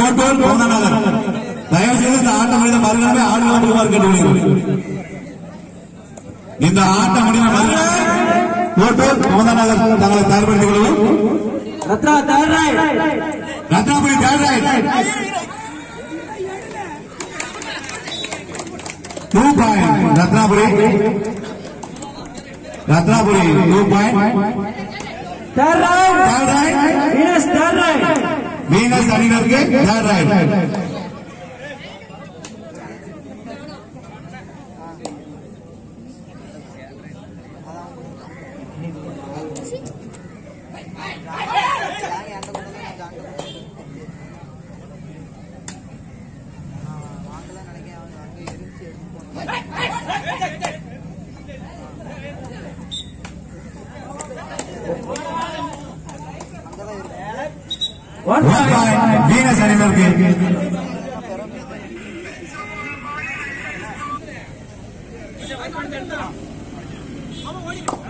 கோட்டூர் கோந்தநகர் தயவு செய்து இந்த ஆட்டம் முடிந்த மறுகணமே ஆடுகளம் முடிவார் கேட்டுக்கொள்கிறேன். இந்த ஆட்டம் முடிந்த மறுகணமே கோட்டூர் கோந்தநகர் தங்களை தயார்படுத்திக் right Ratnapuri third right two point Ratnapuri. Ratnapuri two point third right third right Meena सारी के निकल के। I'm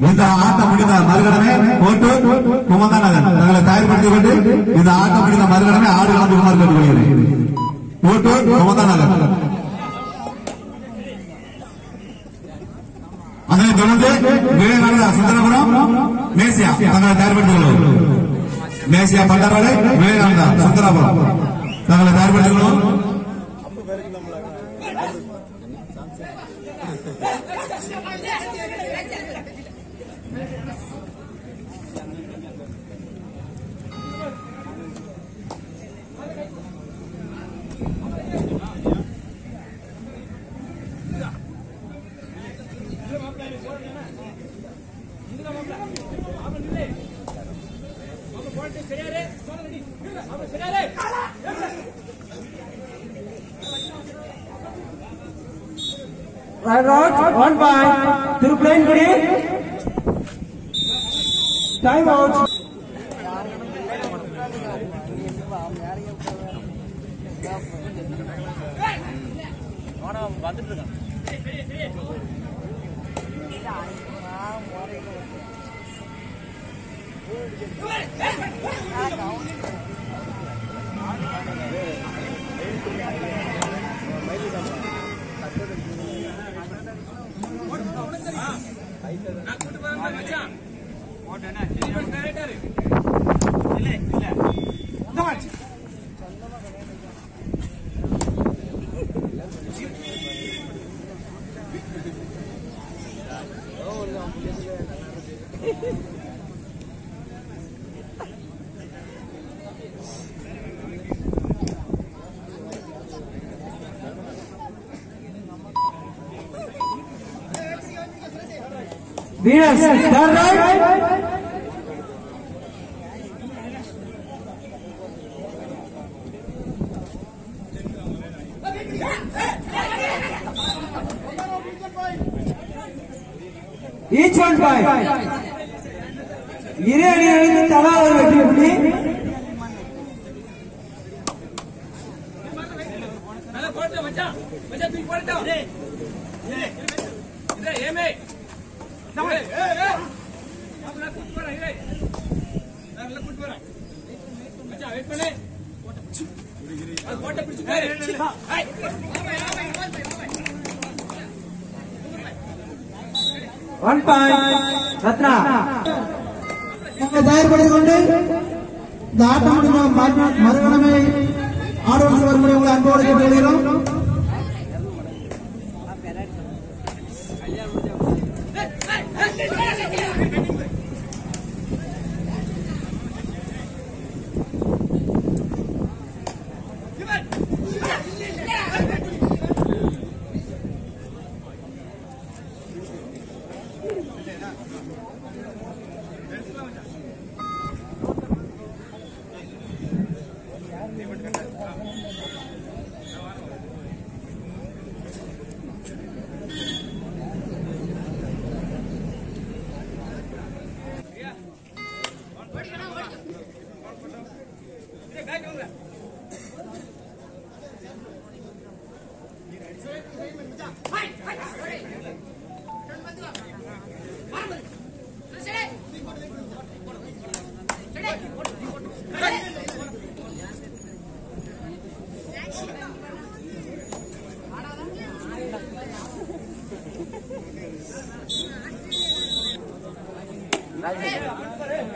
இந்த ஆட்டம் முடிந்த மறுகணமே கோட்டூர் குமந்தநகர் தங்களை தயார்படுத்திக் கொண்டு இந்த ஆட்டம் முடிந்த மறுகடமே ஆடு கலந்து குமார் கேட்டுக்கொள்கிறேன் கோட்டூர் குமந்தநகர். அதனைத் தொடர்ந்து விவேகானந்தா சுந்தரபுரம் மேசியா தங்களை தயார்படுத்திக் கொள்வோம் மேசியா பண்டவாடு விவேகானந்தா சுந்தரபுரம் தங்களை தயார்படுத்திக் கொள்வோம் Right out, on by. Thiruplan Gudi. Time out. Thank you. போட்டேன்னா இல்லை இல்லை Yes, that right? Each one five. ಇರೇ ಅಡಿ ಅಡಿಯಿಂದ ತಲಾ ಅವರು ಬೆಟ್ಟಿಬಿಡಿ ಮಚ್ಚಾ ಮಚ್ಚಾ ಪಿಕ್ ಮಾಡ್ತಾವ್ ಏಮೇ ಒನ್ ಪಾಯಿಂಟ್ ರತ್ನ ದಾಯರ್ ಪಡೆದುಕೊಂಡು ಆಟವನ್ನು ಮರಗಳ ಮೇಲೆ ಆಡುವಂತವರೆಗೂ ಅನುಭವಕ್ಕೆ ಬೆಳೆದಿರೋ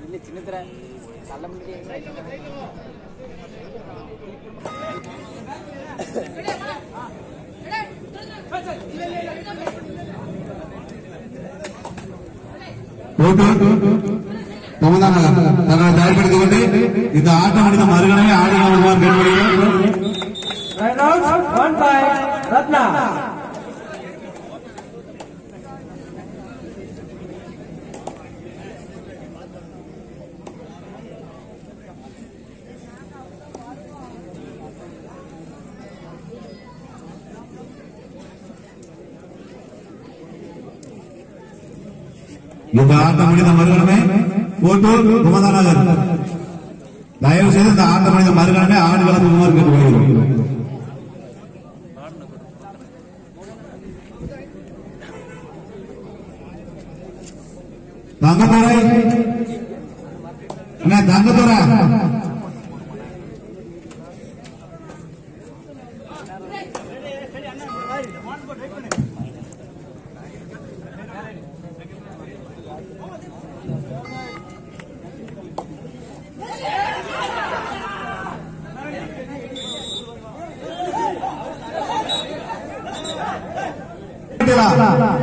ಇಲ್ಲಿ ಚಿನ್ನದ್ರ ಸಾಲ ಮುಂದೆ ತನ್ನ ದಾರಿ ಪಡೆದುಕೊಂಡೆ ಇದು ಆಟ ಮಾಡಿದ ಮರುಗಣನೆ ಆಟಗಾರರು ಗಣಪಡಿಗೆ ರತ್ನ இந்த ஆட்டம் முடிந்த மறுகணமே கோட்டூர் குமதாநகர் தயவு செய்து இந்த ஆட்ட மனித மறுகணமே ஆடு கலந்து குமார் கேட்டுக்கொள்கிறோம் தங்கத்துறை என்ன தங்கத்துறை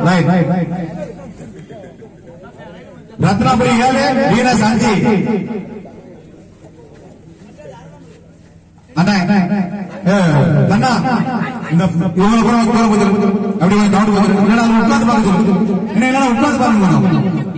ரைட் ரத்னாபுரி ஏழு வீனஸ் அஞ்சு அண்ணா ஏ, அண்ணா இந்த இவங்களை கூட கூட கொஞ்சம் அப்படி கொஞ்சம் கவுண்ட் கொஞ்சம் இல்லைன்னா அது உட்கார்ந்து பாருங்க சொல்லுங்க என்ன இல்லைன்னா உட்கார்ந்து பாருங்க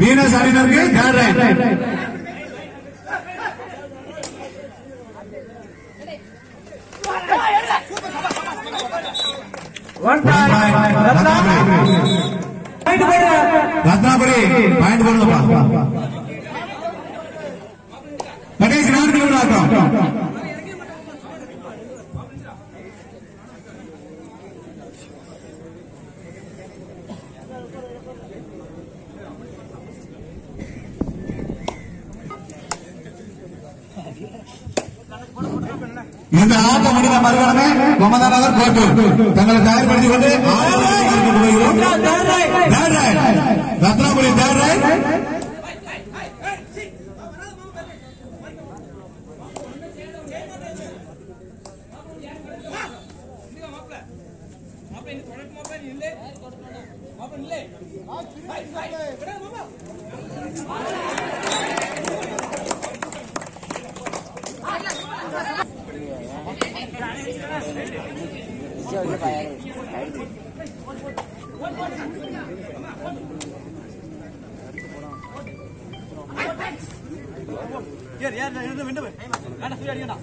मीना सारी डर गए ध्यान रहे రత్నాపురి పాయింట్ పడదు గణేష్ గారు రాక இந்த ஆட்ட மனித மறுகடமை மமதா நகர் கோட்டூர் தங்களை தயார்படுத்திக் கொண்டு Ratnapuri third right Thank you. Air air இருந்து விண்டு வேண்டாம் ஃப்ரீ அடிக்கடா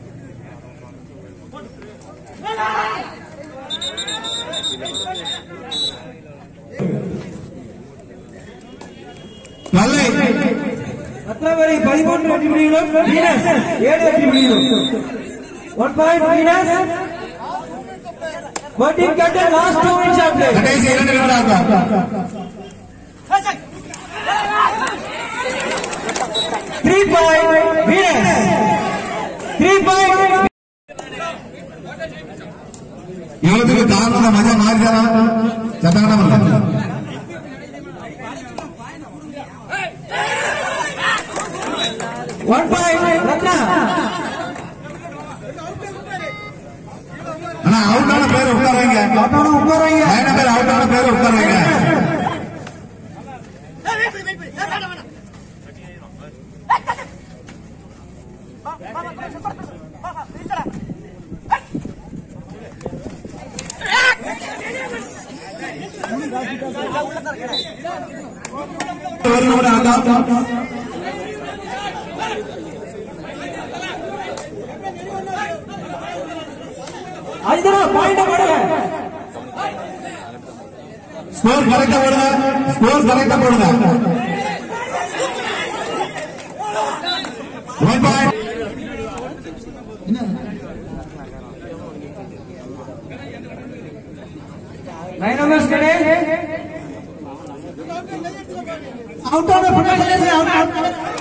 பதிமூன்று அடி ஏழு அடி முடியும் One point, Venus. But it get the last two in champion. That is Iran and Iraq. Three point, Venus. Three point. ಯುವತಿಗೆ ತಾರಣ ಮಜಾ ಮಾಡಿದಾರ ಚತಂಗಡವಲ್ಲ ಒನ್ ಪಾಯಿಂಟ್ ಪ್ಲೇಯರ್ ಉಪಕರಣೆ ಆಟೋಣ ಉಪಕರಣೆ ನೈನ್ ನಂಬರ್ ಆಟೋಣ ಪ್ಲೇಯರ್ ಉಪಕರಣೆ ಆಟ पॉइंट बड़े हैं स्कोर फ़र्क का पड़ना स्कोर फ़र्क का पड़ना वन पॉइंट నైన్ ऑफ़ కడే అవుట్ ఆఫ్ అవుట్ అవుట్